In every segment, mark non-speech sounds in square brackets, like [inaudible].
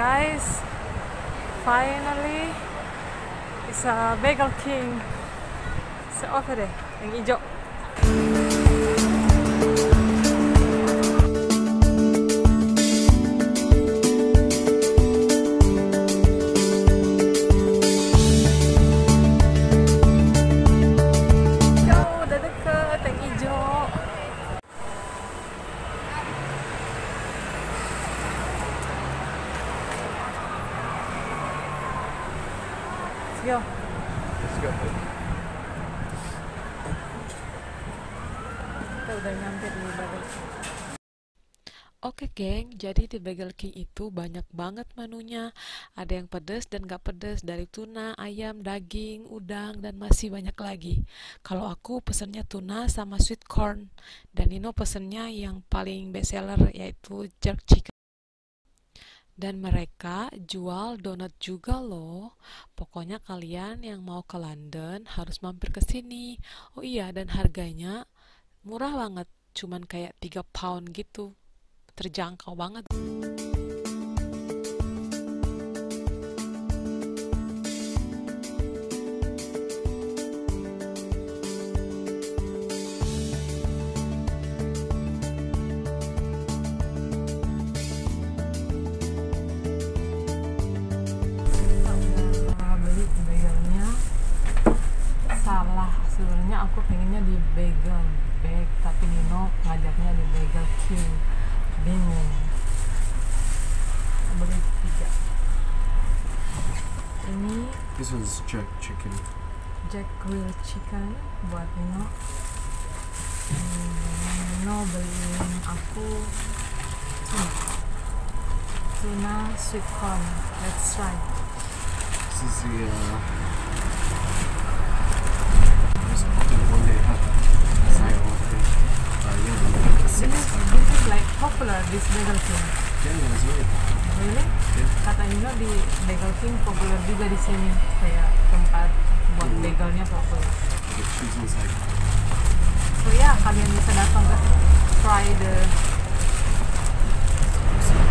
guys, finally it's a Bagel King. So over deh, yang go. Let's go. Kita udah nyampe di Bagel King. Oke geng, jadi di Bagel King itu banyak banget menunya. Ada yang pedas dan gak pedas, dari tuna, ayam, daging, udang, dan masih banyak lagi. Kalau aku pesennya tuna sama sweet corn, dan Nino pesennya yang paling best seller yaitu jerk chicken. Dan mereka jual donat juga loh. Pokoknya kalian yang mau ke London harus mampir ke sini. Oh iya, dan harganya murah banget, cuman kayak 3 pound gitu terjangkau banget. Salah sebenarnya aku pengennya di bagel bag tapi Nino ngajaknya di bagel king. Bingung. Beli tiga. Ini This one's jerk chicken. jack grill chicken buat Nino. Hmm, Nino beliin aku tuna tuna sweet corn. Let's try. This is the uh, most popular one they have. Saya ordered. Uh, yeah, popular this bagel king Yeah, it was weird. really Yeah. kata Nino di Bagel King populer juga di sini kayak tempat buat bagelnya populer. The cheese inside. So ya kalian bisa datang try the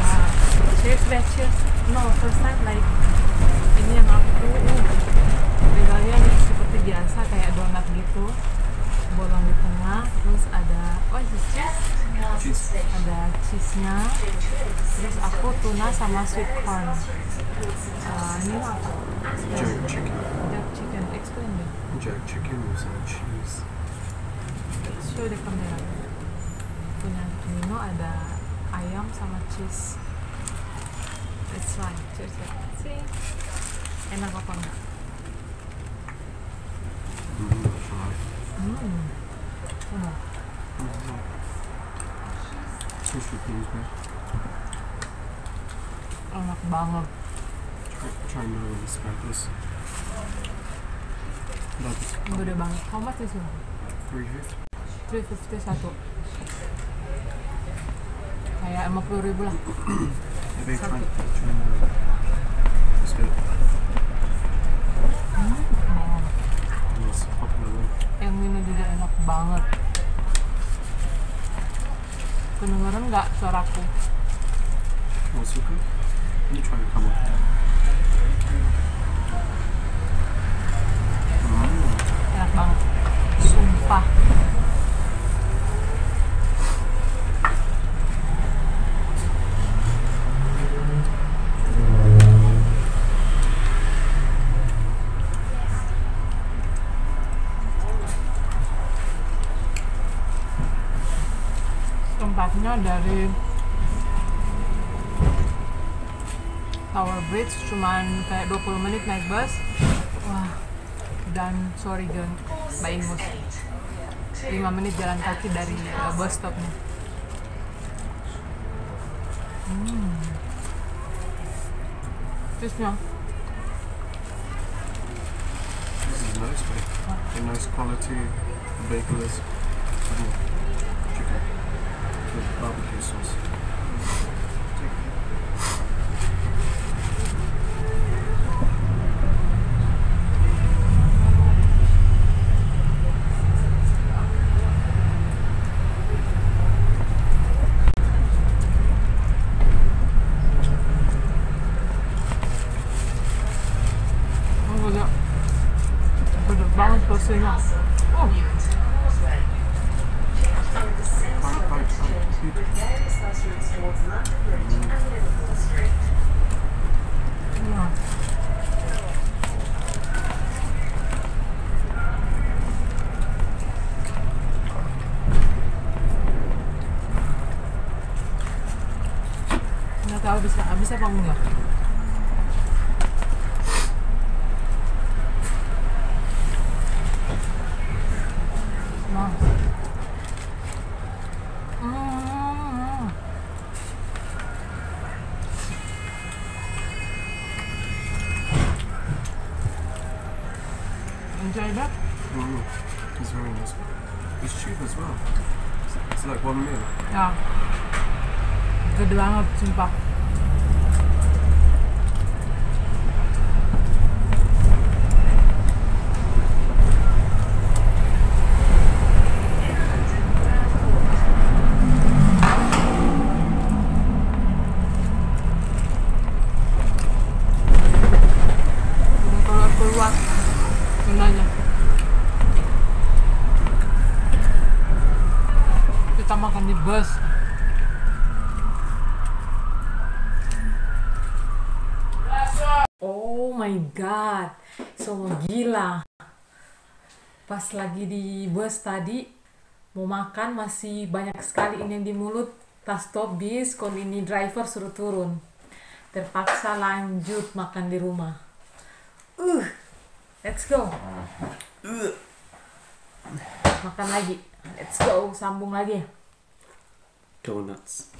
uh, cheers. No first time like ini yang aku bagelnya nih biasa kayak donat gitu bolong di tengah terus ada oh cheese. Cheese. ada cheese-nya. Terus aku tuna sama sweet corn. Uh, ini apa? Jerk chicken. Jerk chicken, explain deh. Jerk chicken with some cheese. show the kamera punya Nino ada ayam sama cheese. Let's try cheers ya see? Enak apa enggak enak banget Try, try another one. Spatulus. That's gede banget how much is it? three fifty. 350 satu kayak 50 ribu lah try, Satu. try another one. It's good. Hmm. It's popular one. yang ini juga enak banget kedengeran nggak suaraku to come up. Mm. enak banget sumpah tempatnya dari Tower Bridge cuman kayak 20 menit naik bus. Wah dan Sorigen by Ingus. 5 menit jalan kaki dari uh, bus stopnya. Hmm. Cheese-nya This is nice, but nice quality with barbecue sauce. Nggak tahu bisa bisa apa enggak. Nah. Mm. Enjoy that? Mm. It's very nice. It's cheap as well. Gede banget, sumpah. Udah keluar-keluar sebenarnya. Kita makan di bus. Oh my god, so gila. Pas lagi di bus tadi mau makan masih banyak sekali ini yang di mulut. Tas stop bis, kon ini driver suruh turun. Terpaksa lanjut makan di rumah. Uh, let's go. Uh. Makan lagi. Let's go, sambung lagi. Donuts.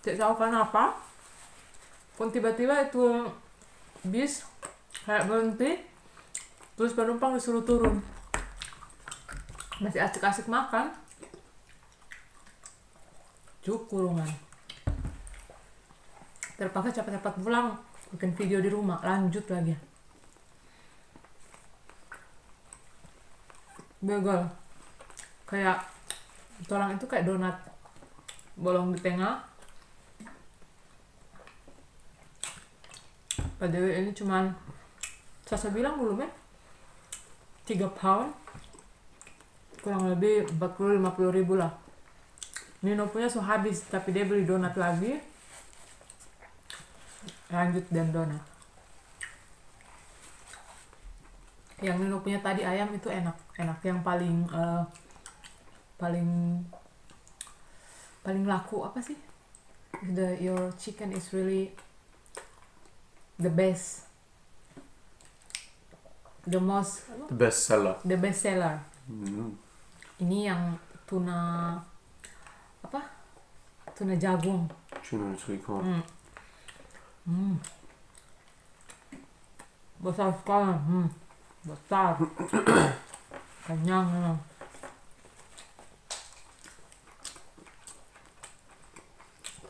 Tidak tahu kenapa. Pun tiba-tiba itu bis kayak berhenti. Terus penumpang disuruh turun. Masih asik-asik makan. Cuk kurungan. Terpaksa cepat-cepat pulang. Bikin video di rumah. Lanjut lagi. Bagel. Kayak tulang itu kayak donat. Bolong di tengah. PDW ini cuman Sasa bilang belum ya 3 pound kurang lebih 40-50 ribu lah Nino punya so habis tapi dia beli donat lagi lanjut dan donat yang Nino punya tadi ayam itu enak enak yang paling eh, paling paling laku apa sih the your chicken is really the best the most The best seller. the best seller Mm. ini yang tuna apa tuna jagung Tuna corn. hmm. Hmm. besar sekali hmm. Besar [clears throat] kenyang memang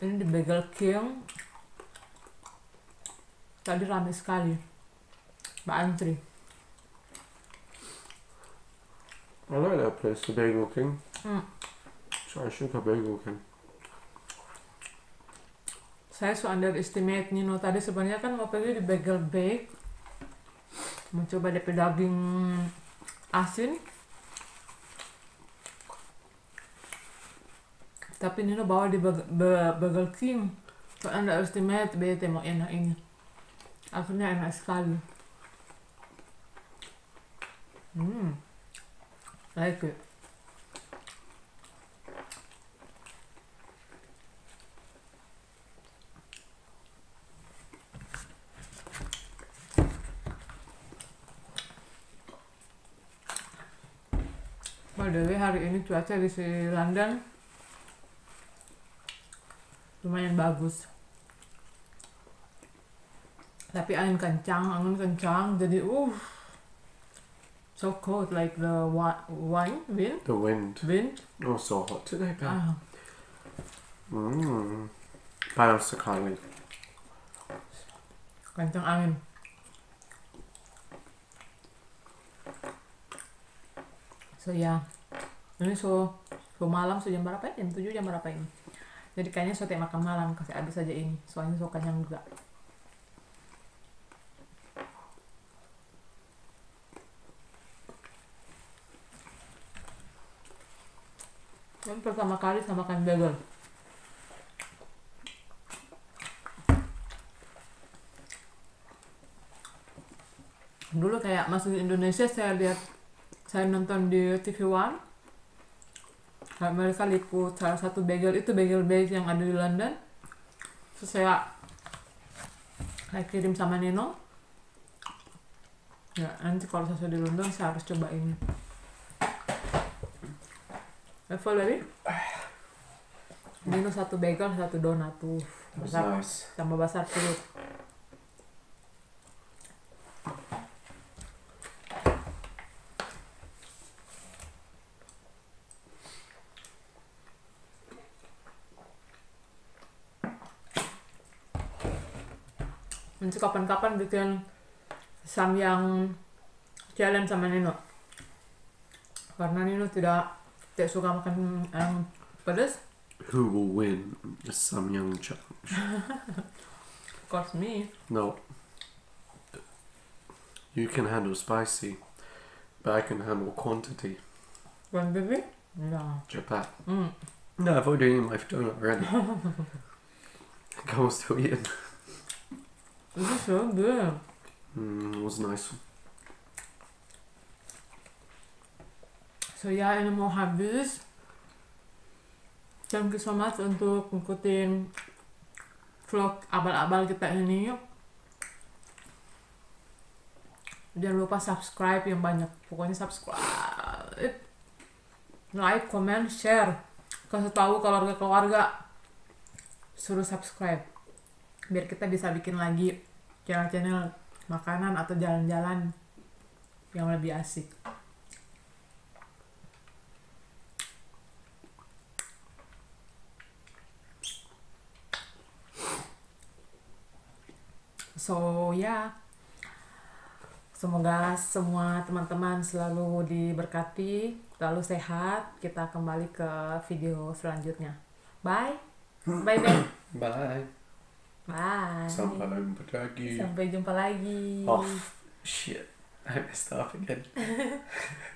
ini di Bagel King tadi ramai sekali mbak antri I like that place, the Bagel King. Mm. Try Sugar Bagel King. saya so underestimate Nino tadi sebenarnya kan mau pergi di Bagel Bake mencoba DP daging asin. Tapi Nino bawa di Bag- Ba- Bagel King so underestimate bete mau enak ini. Akhirnya enak sekali. Hmm. Like it hari ini cuaca di London lumayan bagus. Tapi angin kencang, angin kencang, jadi uh so cold like the wi- wine wind The wind. wind. Oh, so hot today, Ben. Ah, Mm. Panas sekali. kencang angin. So ya, ini so so malam so jam berapa ya? Jam tujuh jam berapa ini? Jadi kayaknya so tiap makan malam kasih habis aja ini. Soalnya so kenyang juga. Ini pertama kali sama makan bagel. Dulu kayak masuk Indonesia saya lihat saya nonton di TV One mereka liput salah satu bagel itu bagel base yang ada di London. Terus saya saya kirim sama Nino ya nanti kalau saya di London saya harus coba ini. Level dari? Nino satu bagel satu donat tuh besar. Nice. tambah besar perut Nanti kapan-kapan bikin samyang challenge sama Nino. Karena Nino tidak tidak suka makan yang pedas. Who will win the Samyang challenge? [laughs] Of course me. No. You can handle spicy, but I can handle quantity. Bukan baby? Enggak. Japan. Hmm. No, I've already eaten my donut already. [laughs] I'm still eating. This is so good. Mm, it was nice. So ya ini mau habis. Thank you so much untuk ngikutin vlog abal-abal kita ini. Jangan lupa subscribe yang banyak. Pokoknya subscribe. Like, comment, share. Kasih tahu keluarga-keluarga. Suruh subscribe. Biar kita bisa bikin lagi channel-channel makanan atau jalan-jalan yang lebih asik. So ya, semoga semua teman-teman selalu diberkati, selalu sehat. Kita kembali ke video selanjutnya. Bye, bye bye, Bye. Bye. Sampai jumpa lagi. Sampai jumpa lagi. Oh, shit. I messed up again. [laughs]